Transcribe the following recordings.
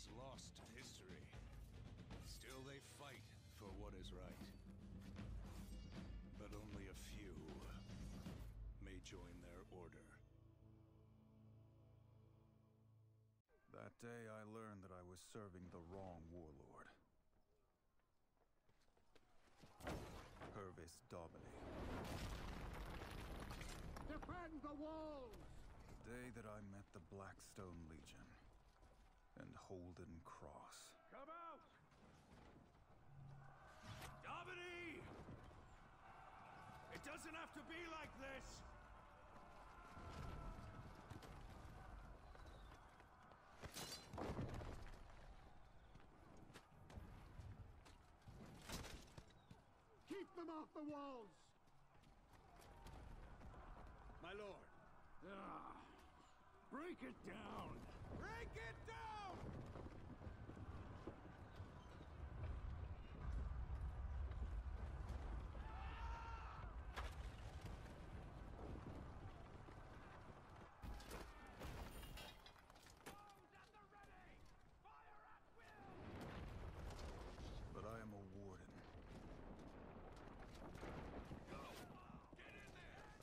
origins lost to history. Still they fight for what is right. But only a few may join their order. That day I learned that I was serving the wrong warlord. Purvis Daubeny. Defend the walls! The day that I met the Blackstone Legion and Holden Cross. Come out! Daubeny! It doesn't have to be like this! Keep them off the walls! My lord, Ah, break it down! break it down! But I am a warden.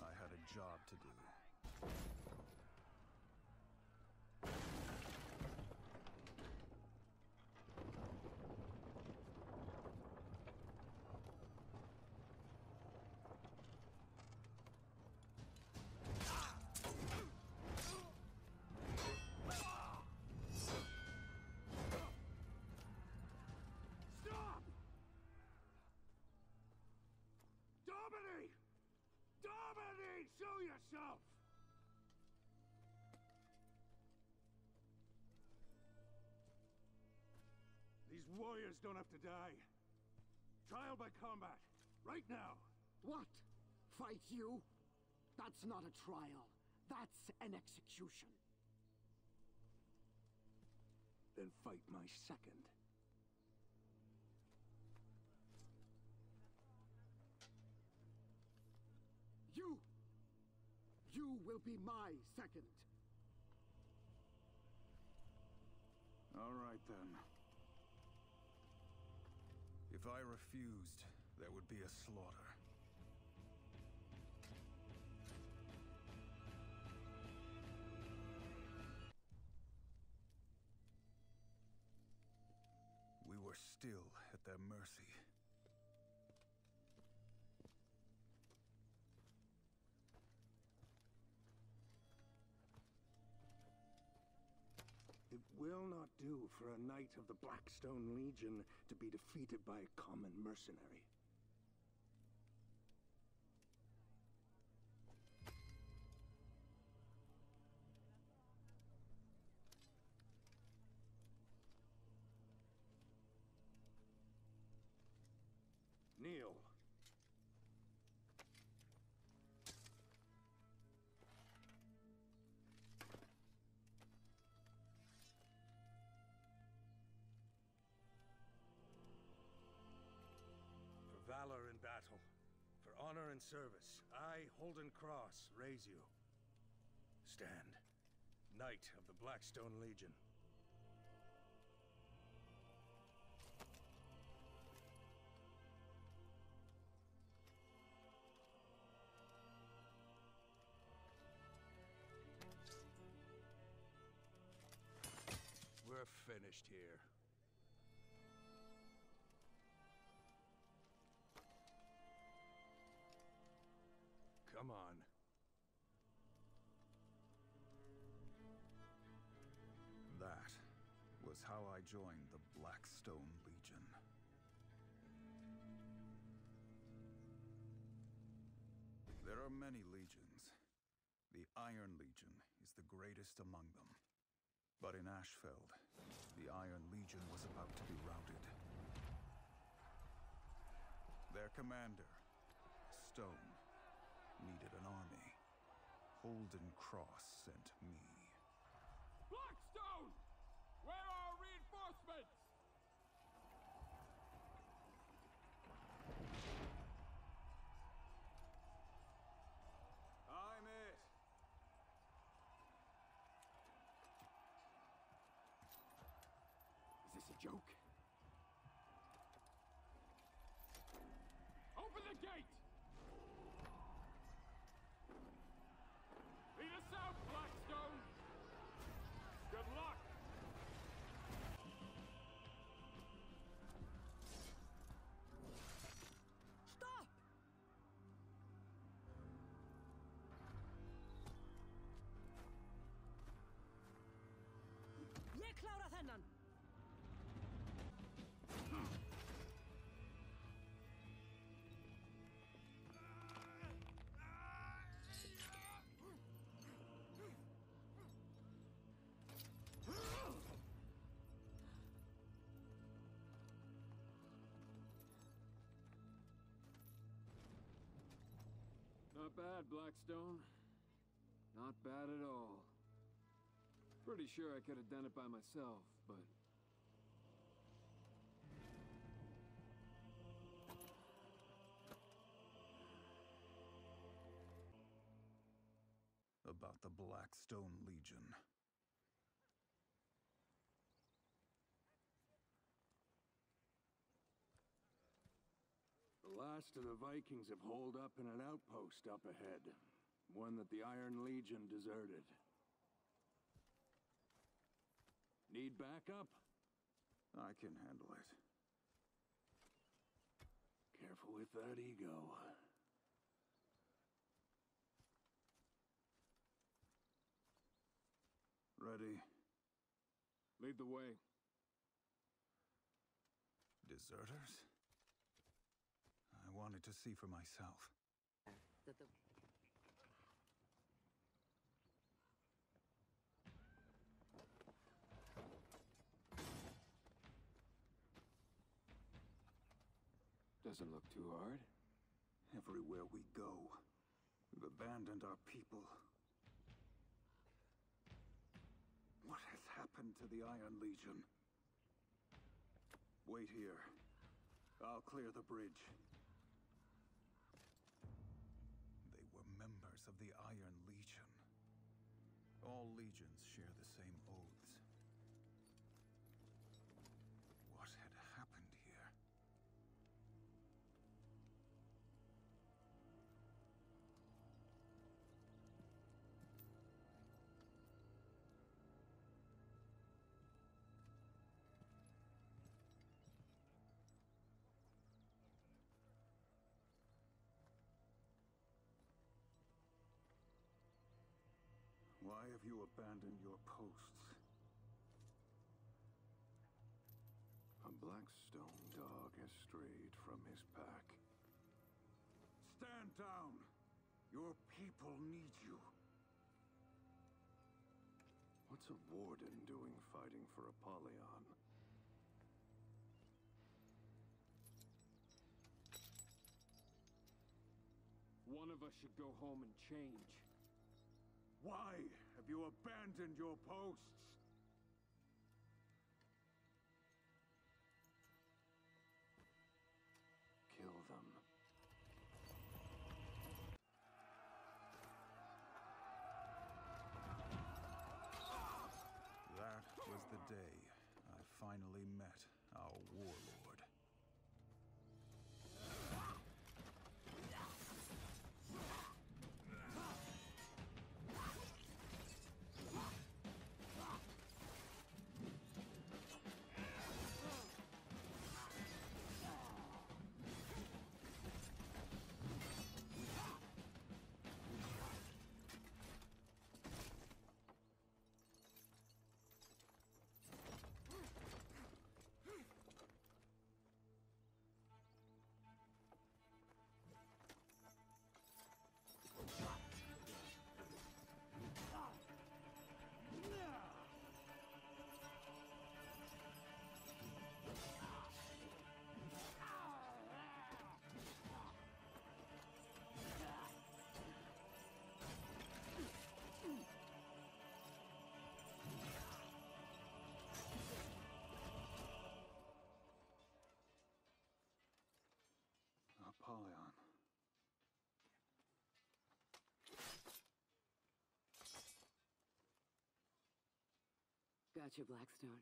I had a job to do. Stop! Daubeny! Daubeny! Show yourself! These warriors don't have to die. Trial by combat. Right now. What? Fight you? That's not a trial. That's an execution. Then fight my second. You will be my second. All right, then. If I refused, there would be a slaughter. We were still at their mercy. Will not do for a knight of the Blackstone Legion to be defeated by a common mercenary. Service, I, Holden Cross, raise you. Stand. Knight of the Blackstone Legion. We're finished here. Come on. That was how I joined the Blackstone Legion. There are many legions. The Iron Legion is the greatest among them. But in Ashfeld, the Iron Legion was about to be routed. Their commander, Stone. Holden Cross sent me. Blackstone! Where are reinforcements? I'm it. Is this a joke? Open the gate! Not bad, Blackstone. Not bad at all. Pretty sure I could have done it by myself, but... About the Blackstone Legion. The last of the Vikings have holed up in an outpost up ahead. One that the Iron Legion deserted. Need backup? I can handle it. Careful with that ego. Ready? Lead the way. Deserters? I wanted to see for myself. Doesn't look too hard. Everywhere we go, we've abandoned our people. What has happened to the Iron Legion? Wait here. I'll clear the bridge. Of the Iron Legion. All legions share the same you abandoned your posts? A Blackstone dog has strayed from his pack. Stand down! Your people need you. What's a warden doing fighting for Apollyon? One of us should go home and change. Why have you abandoned your posts? Kill them. That was the day I finally met our warlord. Gotcha, Blackstone.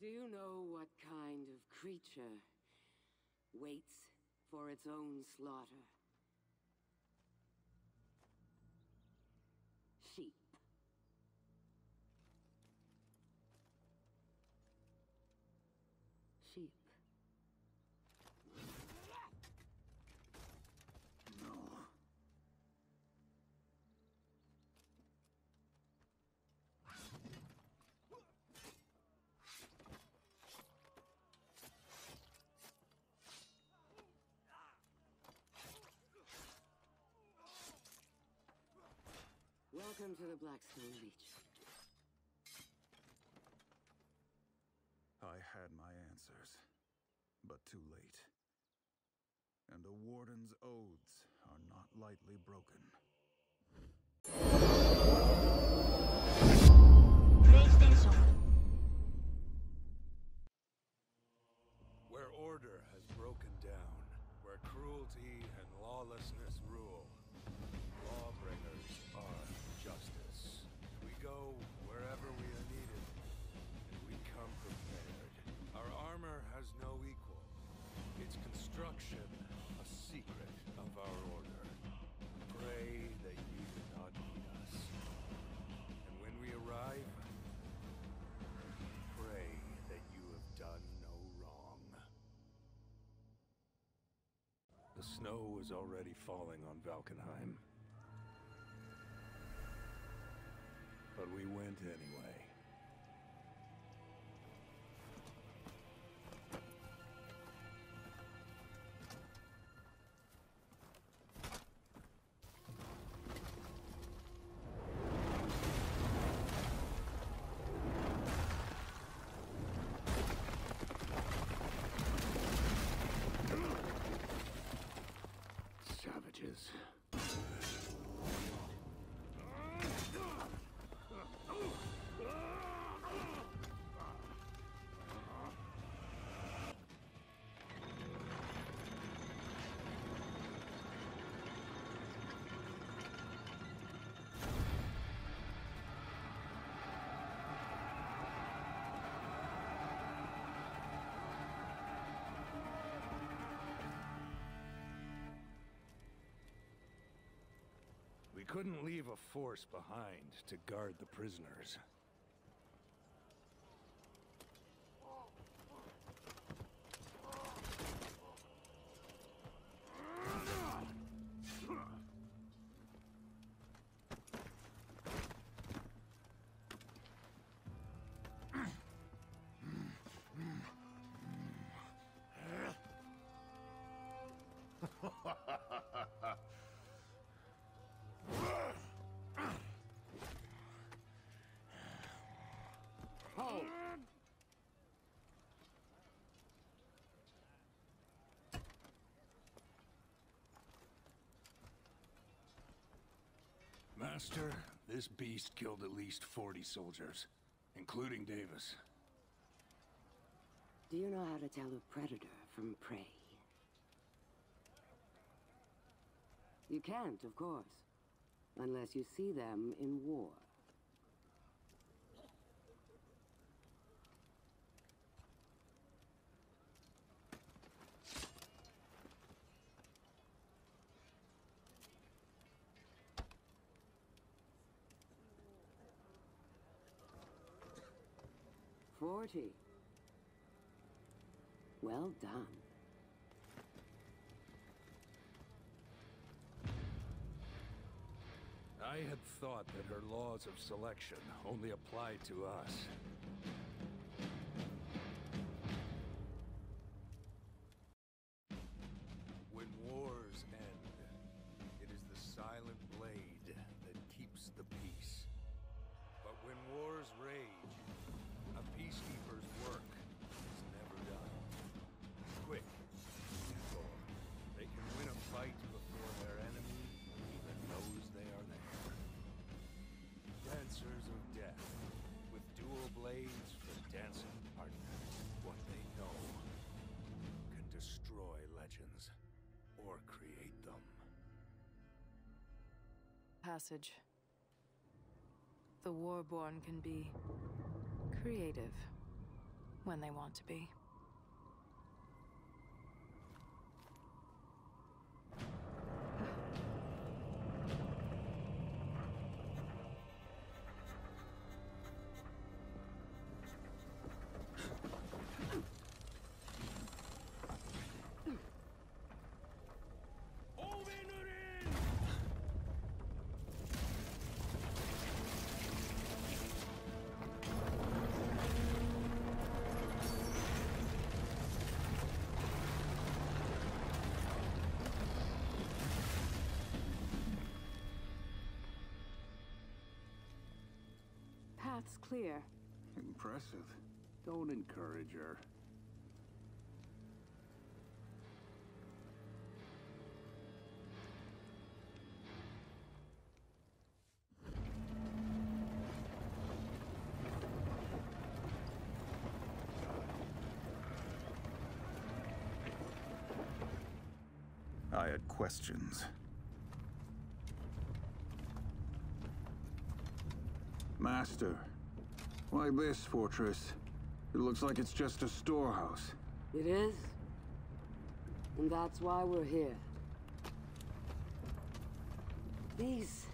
Do you know what kind of creature waits for its own slaughter? Sheep. Sheep. No. Welcome to the Blackstone Legion. I had my answers, but too late. And a warden's oaths are not lightly broken. Where order has broken down, where cruelty and lawlessness rule, a secret of our order. Pray that you do not need us. And when we arrive, pray that you have done no wrong. The snow was already falling on Valkenheim. But we went anyway. Couldn't leave a force behind to guard the prisoners. Master, this beast killed at least 40 soldiers, including Davis. Do you know how to tell a predator from prey? You can't, of course. Unless you see them in war. Forty. Well done. I had thought that her laws of selection only applied to us. Blades for dancing partners. What they know can destroy legends or create them. Passage. The Warborn can be creative when they want to be. Clear. Impressive. Don't encourage her. I had questions. Master, why this fortress? It looks like it's just a storehouse. It is? And that's why we're here. These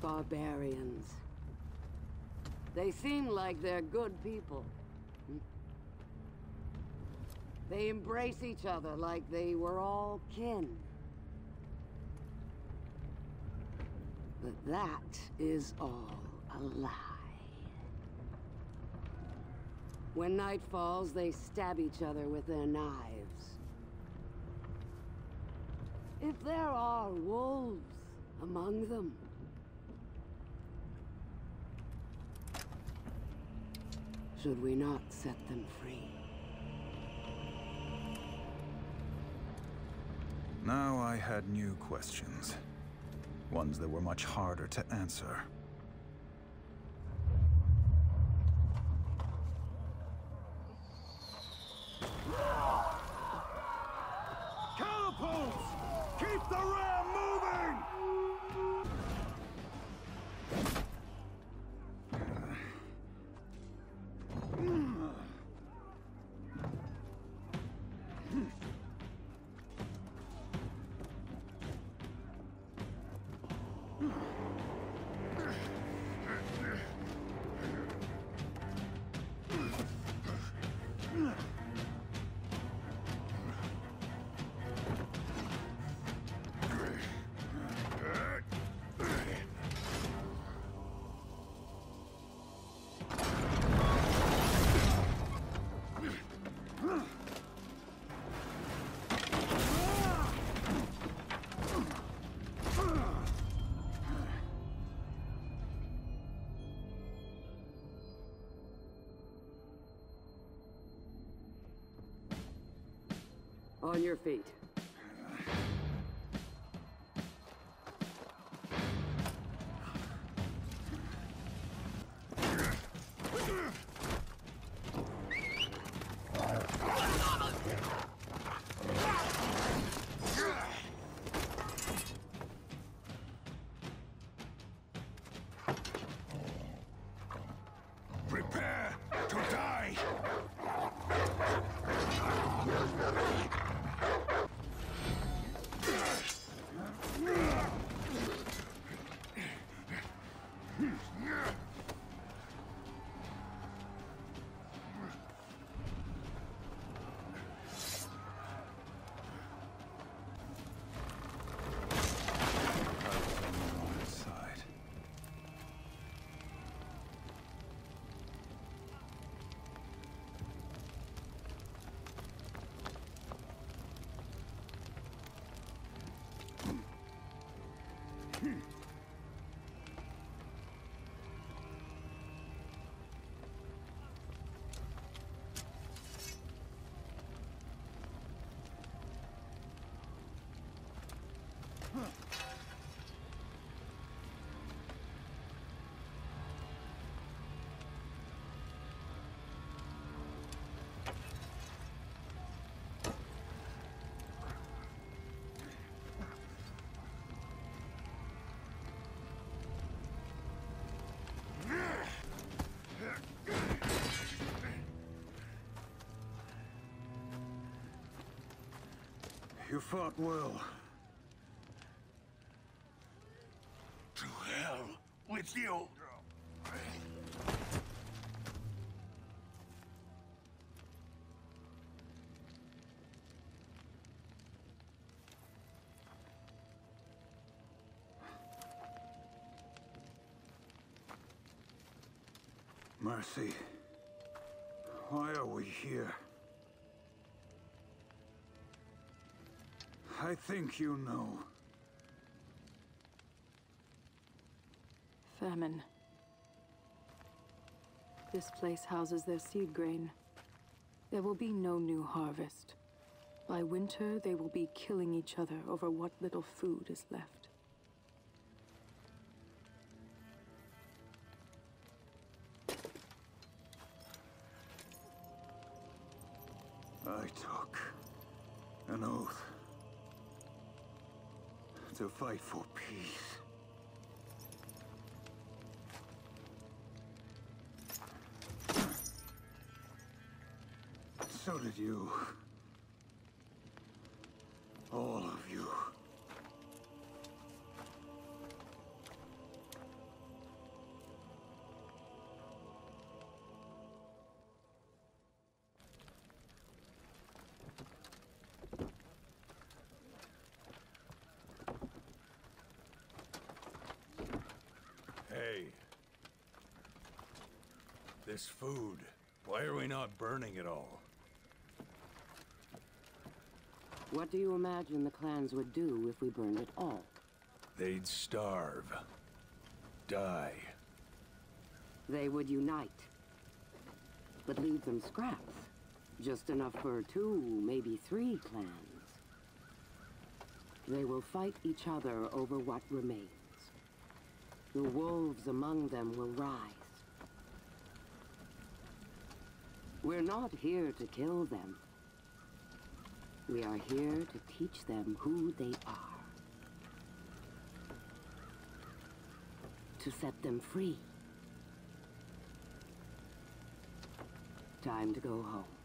barbarians. They seem like they're good people. They embrace each other like they were all kin. But that is all a lie. When night falls, they stab each other with their knives. If there are wolves among them, should we not set them free? Now I had new questions. Ones that were much harder to answer. On your feet. You fought well. You! Mercy. Why are we here? I think you know. Famine. This place houses their seed grain. There will be no new harvest. By winter, they will be killing each other over what little food is left. This food. Why are we not burning it all? What do you imagine the clans would do if we burned it all? They'd starve. Die. They would unite. But leave them scraps. Just enough for two, maybe three clans. They will fight each other over what remains. The wolves among them will rise. We're not here to kill them. We are here to teach them who they are. To set them free. Time to go home.